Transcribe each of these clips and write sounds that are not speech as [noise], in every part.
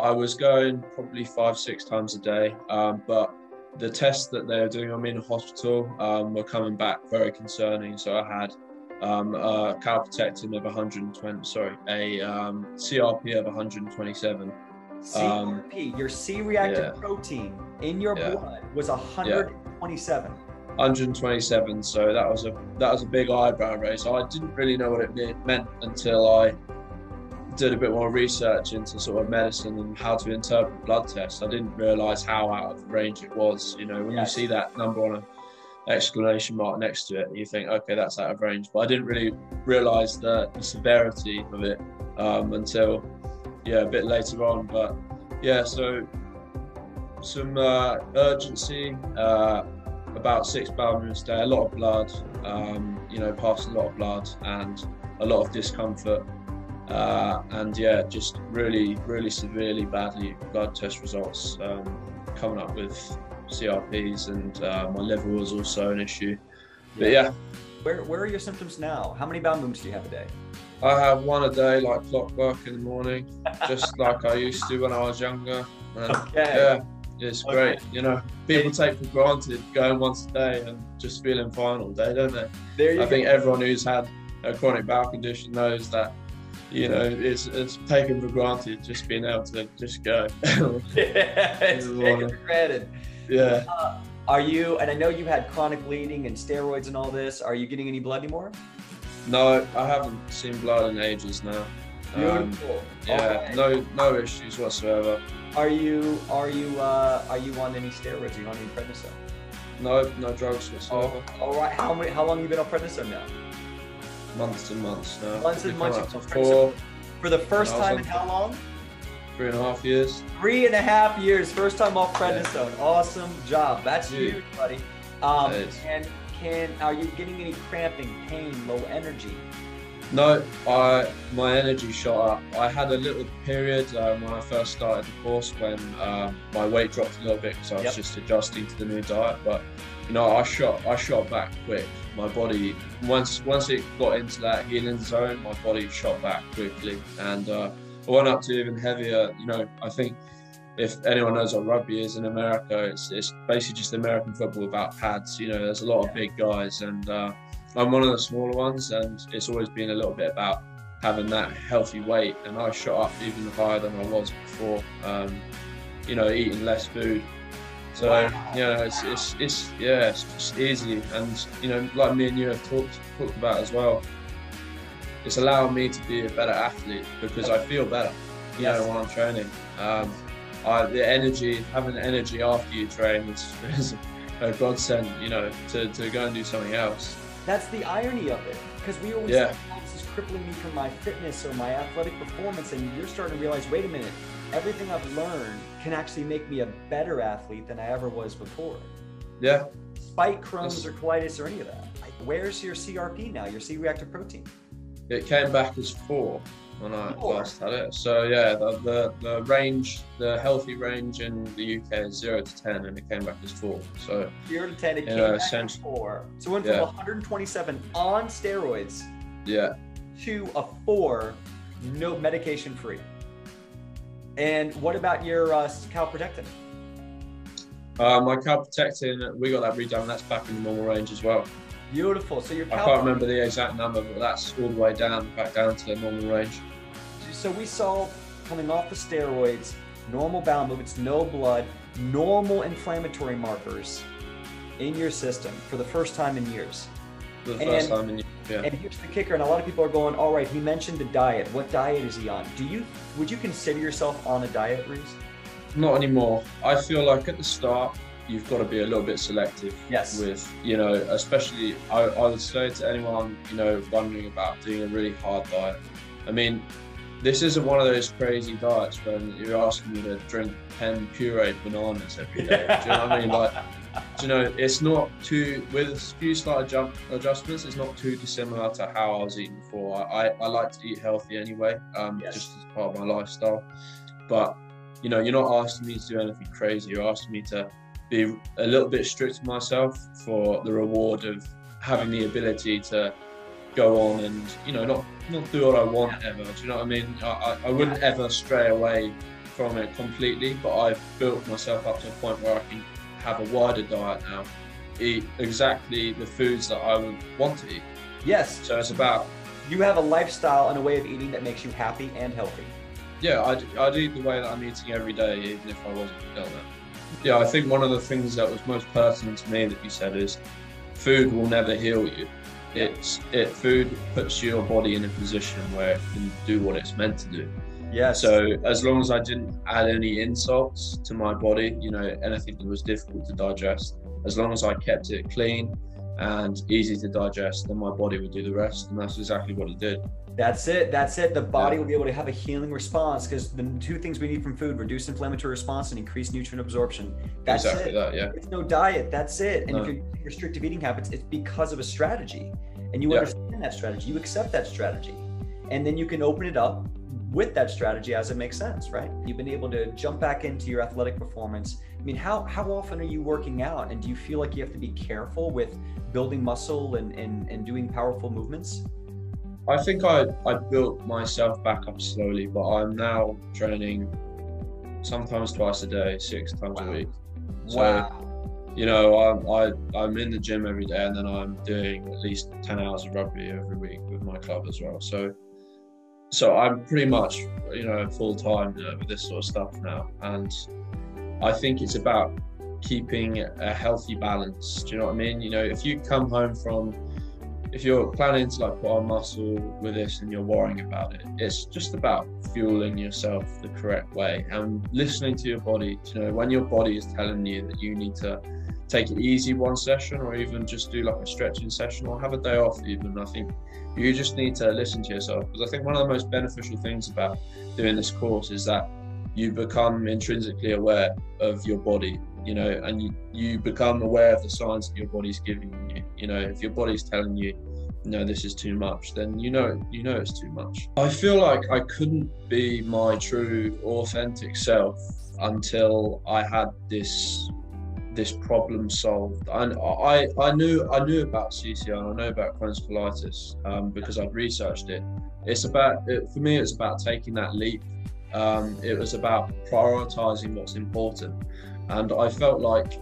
I was going probably five, six times a day, um, but the tests that they were doing on me in the hospital um, were coming back very concerning. So I had um, a calprotectin of 120, sorry, a um, CRP of 127. CRP, your C-reactive Um, yeah. protein in your Yeah. blood was 127. 127. So that was a that was a big eyebrow raise. I didn't really know what it meant until I did a bit more research into sort of medicine and how to interpret blood tests. I didn't realise how out of range it was. You know, when Yes. you see that number on an exclamation mark next to it, you think, okay, that's out of range. But I didn't really realise the, the severity of it um, until yeah a bit later on. But yeah, so some uh, urgency. Uh, about six bowel movements a day, a lot of blood, um, you know, passing a lot of blood and a lot of discomfort. Uh, and yeah, just really, really severely badly blood test results um, coming up with CRPs, and uh, my liver was also an issue. But yeah, Where, where are your symptoms now? How many bowel movements do you have a day? I have one a day like clockwork in the morning, just like I used to when I was younger. And Okay. yeah, it's Okay. great. You know, people take for granted going once a day and just feeling fine all day, don't they? There you I think everyone who's had a chronic bowel condition knows that, you know, it's, it's taken for granted just being able to just go. [laughs] [laughs] it's in taken for granted. yeah. Uh, are you, and I know you had chronic bleeding and steroids and all this, are you getting any blood anymore? No, I haven't seen blood in ages now. Um, Beautiful. yeah, Alright. no, no issues whatsoever. Are you, are you, uh, are you on any steroids? Are you on any prednisone? No, no drugs whatsoever. Oh, all right. How many, how long you been on prednisone now? Months and months now. Months and months coming you've up been to on four, For the first time in how long? three and a half years. Three and a half years, first time off prednisone. Awesome job. That's Dude. huge, buddy. Um, and can are you getting any cramping, pain, low energy? No, I my energy shot up. I had a little period um, when I first started the course when um, my weight dropped a little bit because I was Yep. just adjusting to the new diet. But you know, I shot I shot back quick. My body once once it got into that healing zone, my body shot back quickly, and uh, I went up to even heavier. You know, I think if anyone knows what rugby is in America, it's it's basically just American football without pads. You know, there's a lot of big guys and. Uh, I'm one of the smaller ones, and it's always been a little bit about having that healthy weight. And I shot up even higher than I was before. Um, you know, eating less food. So Wow. you it's, it's it's yeah, it's just easy. And you know, like me and you have talked talked about as well. It's allowing me to be a better athlete because I feel better. You Yes. know, when I'm training. Um, I, the energy, having the energy after you train is, [laughs] is a godsend. You know, to, to go and do something else. That's the irony of it, because we always Yeah. think, oh, this is crippling me from my fitness or my athletic performance, and you're starting to realize, wait a minute, everything I've learned can actually make me a better athlete than I ever was before. Yeah, Spike Crohn's or colitis or any of that. Where's your CRP now? Your C-reactive protein? it came back as four when I Four? last had it. So yeah, the, the the range, the healthy range in the UK is zero to ten, and it came back as four. So Zero to ten, it Yeah, came back to essentially. four. So it went from Yeah. 127 on steroids yeah, to a four, no medication free. And what about your uh, calprotectin? uh, my calprotectin, we got that redone. That's back in the normal range as well. Beautiful. So your I can't remember the exact number, but that's all the way down, back down to the normal range. So we saw coming off the steroids, normal bowel movements, no blood, normal inflammatory markers in your system for the first time in years. For the first And- time in yeah. And here's the kicker, and a lot of people are going, all right, he mentioned the diet. What diet is he on? Do you would you consider yourself on a diet, Rhys? Not anymore. I feel like at the start, you've got to be a little bit selective Yes. with, you know, especially I, I would say to anyone, you know, wondering about doing a really hard diet. I mean, this isn't one of those crazy diets when you're asking me to drink 10 pureed bananas every day. do you know what I mean? Like, you know, it's not too, with a few slight adjust, adjustments, it's not too dissimilar to how I was eating before. I, I, I like to eat healthy anyway, um, Yes. just as part of my lifestyle. But, you know, you're not asking me to do anything crazy. You're asking me to be a little bit strict to myself for the reward of having the ability to go on and, you know, not, not do what I want ever. Do you know what I mean? I, I, I wouldn't ever stray away from it completely, but I've built myself up to a point where I can have a wider diet now, eat exactly the foods that I would want to eat. Yes. So it's about you have a lifestyle and a way of eating that makes you happy and healthy. Yeah, I'd, I'd eat the way that I'm eating every day, even if I wasn't doing that. Yeah, I think one of the things that was most pertinent to me that you said is food will never heal you. It's it food puts your body in a position where it can do what it's meant to do. Yeah. So as long as I didn't add any insults to my body, you know, anything that was difficult to digest, as long as I kept it clean and easy to digest, then my body would do the rest. And that's exactly what it did. That's it. That's it. The body yeah. will be able to have a healing response because the two things we need from food: reduce inflammatory response and increase nutrient absorption. That's exactly it. that. Yeah. It's no diet. That's it. And no. if you're using restrictive eating habits, it's because of a strategy, and you yeah. understand that strategy. You accept that strategy, and then you can open it up with that strategy as it makes sense. Right? You've been able to jump back into your athletic performance. I mean, how how often are you working out, and do you feel like you have to be careful with building muscle and and, and doing powerful movements? I think I, I built myself back up slowly, but I'm now training sometimes twice a day, six times wow. a week. So, wow. you know, I'm, I, I'm in the gym every day and then I'm doing at least 10 hours of rugby every week with my club as well. So, so I'm pretty much, you know, full time you know, with this sort of stuff now. And I think it's about keeping a healthy balance. Do you know what I mean? You know, if you come home from if you're planning to like put on muscle with this and you're worrying about it, it's just about fueling yourself the correct way and listening to your body. You know, when your body is telling you that you need to take it easy one session or even just do like a stretching session or have a day off even, I think you just need to listen to yourself because I think one of the most beneficial things about doing this course is that you become intrinsically aware of your body you know, and you, you become aware of the signs that your body's giving you. You know, if your body's telling you, no, this is too much, then you know you know it's too much. I feel like I couldn't be my true, authentic self until I had this this problem solved. And I, I knew I knew about CCL and I know about Crohn's colitis um, because I've researched it. It's about it, for me. It's about taking that leap. Um, it was about prioritizing what's important. And I felt like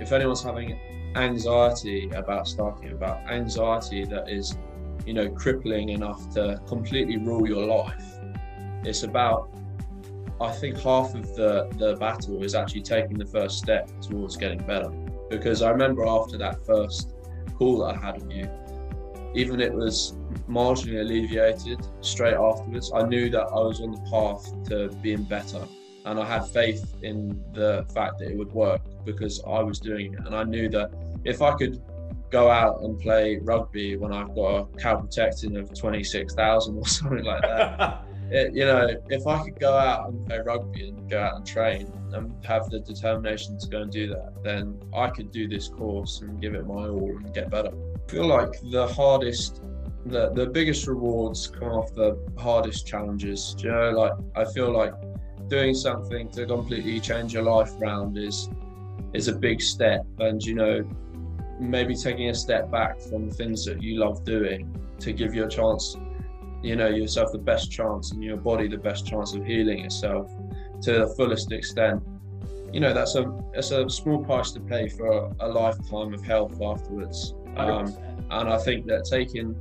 if anyone's having anxiety about starting, about anxiety that is, you know, crippling enough to completely rule your life, it's about I think half of the, the battle is actually taking the first step towards getting better. Because I remember after that first call that I had with you, even it was marginally alleviated straight afterwards, I knew that I was on the path to being better and I had faith in the fact that it would work because I was doing it, and I knew that if I could go out and play rugby when I've got a calprotectin of twenty six thousand or [laughs] something like that. [laughs] it, you know, if I could go out and play rugby and go out and train and have the determination to go and do that, then I could do this course and give it my all and get better. I feel like the hardest, the, the biggest rewards come off the hardest challenges. Do you know, like I feel like doing something to completely change your life around is is a big step and you know maybe taking a step back from the things that you love doing to give you a chance you know yourself the best chance and your body the best chance of healing itself to the fullest extent. You know that's a that's a small price to pay for a, lifetime of health afterwards. Um, and i think that taking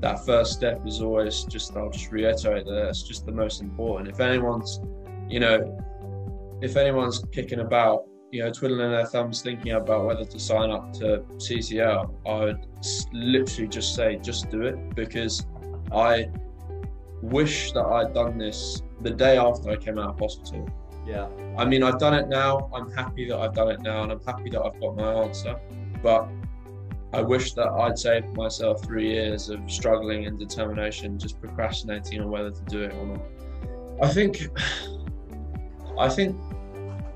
that first step is always just i'll just reiterate that it's just the most important. If anyone's you know, if anyone's kicking about, you know, twiddling their thumbs thinking about whether to sign up to CCL, I would literally just say, just do it because I wish that I'd done this the day after I came out of hospital. Yeah. I mean, I've done it now. I'm happy that I've done it now and I'm happy that I've got my answer. But I wish that I'd saved myself three years of struggling and determination, just procrastinating on whether to do it or not. I think [sighs] I think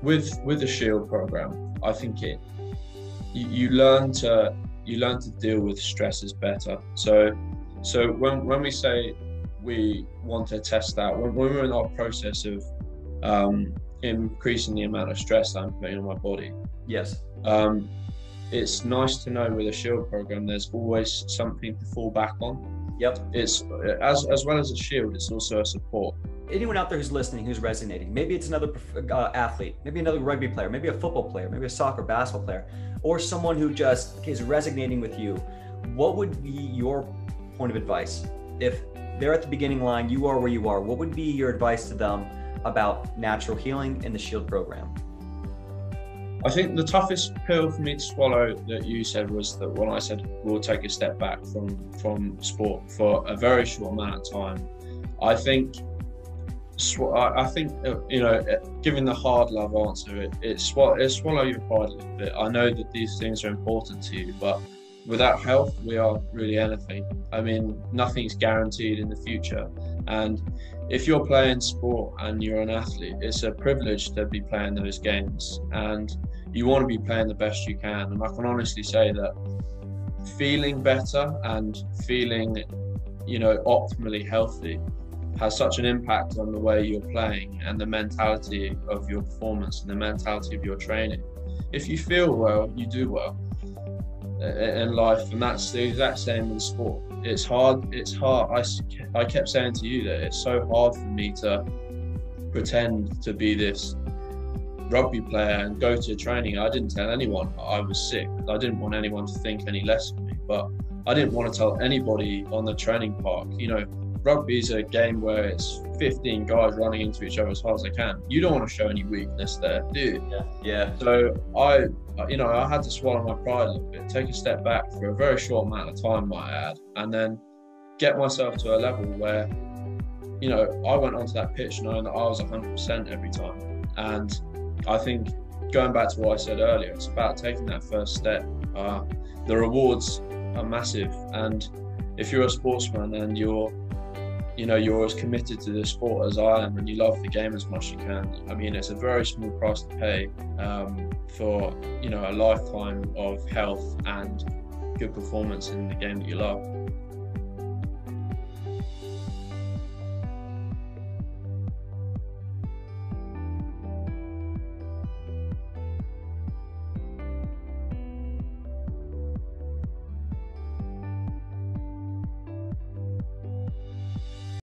with with the Shield program, I think it you, you learn to you learn to deal with stresses better. So so when when we say we want to test out when, when we're in our process of um, increasing the amount of stress I'm putting on my body. Yes. Um, it's nice to know with a shield program there's always something to fall back on. Yep. It's as as well as a shield, it's also a support anyone out there who's listening, who's resonating, maybe it's another uh, athlete, maybe another rugby player, maybe a football player, maybe a soccer, basketball player, or someone who just is resonating with you. What would be your point of advice if they're at the beginning line, you are where you are? What would be your advice to them about natural healing and the Shield program? I think the toughest pill for me to swallow that you said was that when I said we'll take a step back from from sport for a very short amount of time. I think I think uh, you know, uh, giving the hard love answer, it, it's it swallow your pride a little bit. I know that these things are important to you, but without health, we are really anything. I mean, nothing's guaranteed in the future, and if you're playing sport and you're an athlete, it's a privilege to be playing those games, and you want to be playing the best you can. And I can honestly say that feeling better and feeling, you know, optimally healthy has such an impact on the way you're playing and the mentality of your performance and the mentality of your training. If you feel well, you do well in life, and that's the exact same in sport. It's hard. It's hard. I, I kept saying to you that it's so hard for me to pretend to be this rugby player and go to training. I didn't tell anyone I was sick. I didn't want anyone to think any less of me, but I didn't want to tell anybody on the training park. You know, rugby is a game where it's 15 guys running into each other as hard as they can. You don't want to show any weakness there, do you? Yeah. Yeah. So I, you know, I had to swallow my pride a little bit, take a step back for a very short amount of time, might I add, and then get myself to a level where, you know, I went onto that pitch knowing that I was 100% every time. And I think going back to what I said earlier, it's about taking that first step. Uh, the rewards are massive, and if you're a sportsman and you're, you know, you're as committed to the sport as I am, and you love the game as much as you can, I mean, it's a very small price to pay um, for you know a lifetime of health and good performance in the game that you love.